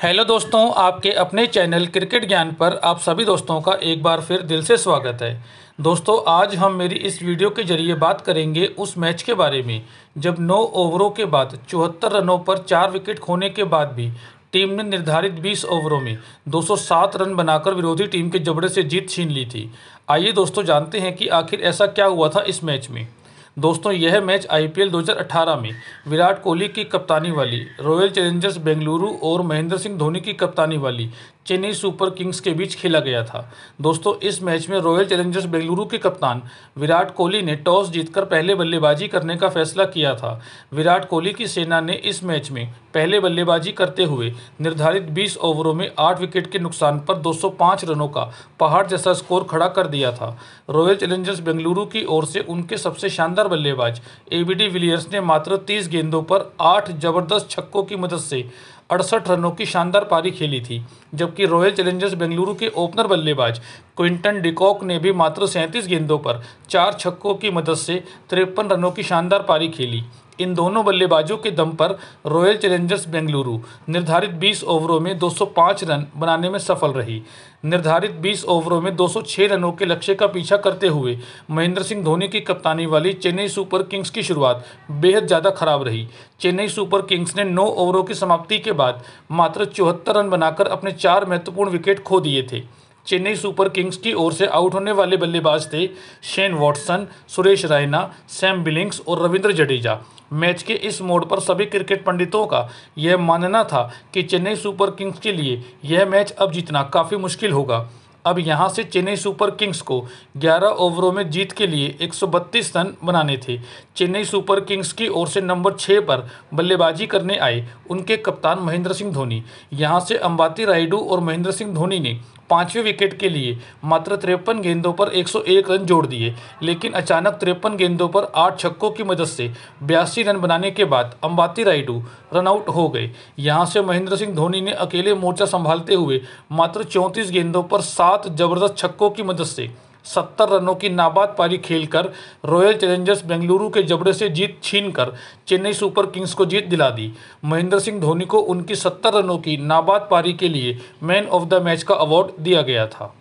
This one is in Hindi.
हेलो दोस्तों, आपके अपने चैनल क्रिकेट ज्ञान पर आप सभी दोस्तों का एक बार फिर दिल से स्वागत है। दोस्तों, आज हम मेरी इस वीडियो के ज़रिए बात करेंगे उस मैच के बारे में, जब नौ ओवरों के बाद, चौहत्तर रनों पर चार विकेट खोने के बाद भी टीम ने निर्धारित 20 ओवरों में 207 रन बनाकर विरोधी टीम के जबड़े से जीत छीन ली थी। आइए दोस्तों, जानते हैं कि आखिर ऐसा क्या हुआ था इस मैच में। दोस्तों, यह मैच आईपीएल 2018 में विराट कोहली की कप्तानी वाली, रॉयल चैलेंजर्स बेंगलुरु और महेंद्र सिंह धोनी की कप्तानी वाली चेन्नई सुपर किंग्स के बीच खेला गया था। दोस्तों, इस मैच में रॉयल चैलेंजर्स बेंगलुरु के कप्तान विराट कोहली ने टॉस जीतकर पहले बल्लेबाजी करने का फैसला किया था। विराट कोहली की सेना ने इस मैच में पहले बल्लेबाजी करते हुए निर्धारित 20 ओवरों में 8 विकेट के नुकसान पर 205 रनों का पहाड़ जैसा स्कोर खड़ा कर दिया था। रॉयल चैलेंजर्स बेंगलुरु की ओर से उनके सबसे शानदार बल्लेबाज एबीडी विलियर्स ने मात्र 30 गेंदों पर आठ ज़बरदस्त छक्कों की मदद से अड़सठ रनों की शानदार पारी खेली थी, जबकि रॉयल चैलेंजर्स बेंगलुरु के ओपनर बल्लेबाज क्विंटन डिकॉक ने भी मात्र सैंतीस गेंदों पर चार छक्कों की मदद से तिरपन रनों की शानदार पारी खेली। इन दोनों बल्लेबाजों के दम पर रॉयल चैलेंजर्स बेंगलुरु निर्धारित 20 ओवरों में 205 रन बनाने में सफल रही। निर्धारित 20 ओवरों में 206 रनों के लक्ष्य का पीछा करते हुए महेंद्र सिंह धोनी की कप्तानी वाली चेन्नई सुपर किंग्स की शुरुआत बेहद ज़्यादा खराब रही। चेन्नई सुपर किंग्स ने 9 ओवरों की समाप्ति के बाद मात्र चौहत्तर रन बनाकर अपने चार महत्वपूर्ण विकेट खो दिए थे। चेन्नई सुपर किंग्स की ओर से आउट होने वाले बल्लेबाज थे Shane Watson, Suresh Raina Sam Billings और रविंद्र जडेजा। मैच के इस मोड पर सभी क्रिकेट पंडितों का यह मानना था कि चेन्नई सुपर किंग्स के लिए यह मैच अब जीतना काफ़ी मुश्किल होगा। अब यहाँ से चेन्नई सुपर किंग्स को 11 ओवरों में जीत के लिए 132 रन बनाने थे। चेन्नई सुपर किंग्स की ओर से नंबर छः पर बल्लेबाजी करने आए उनके कप्तान महेंद्र सिंह धोनी। यहाँ से अंबाती रायडू और महेंद्र सिंह धोनी ने पाँचवें विकेट के लिए मात्र तिरपन गेंदों पर 101 रन जोड़ दिए, लेकिन अचानक तिरपन गेंदों पर आठ छक्कों की मदद से बयासी रन बनाने के बाद अंबाती रायडू रनआउट हो गए। यहाँ से महेंद्र सिंह धोनी ने अकेले मोर्चा संभालते हुए मात्र चौंतीस गेंदों पर सात ज़बरदस्त छक्कों की मदद से सत्तर रनों की नाबाद पारी खेलकर रॉयल चैलेंजर्स बेंगलुरु के जबड़े से जीत छीनकर चेन्नई सुपर किंग्स को जीत दिला दी। महेंद्र सिंह धोनी को उनकी सत्तर रनों की नाबाद पारी के लिए मैन ऑफ़ द मैच का अवार्ड दिया गया था।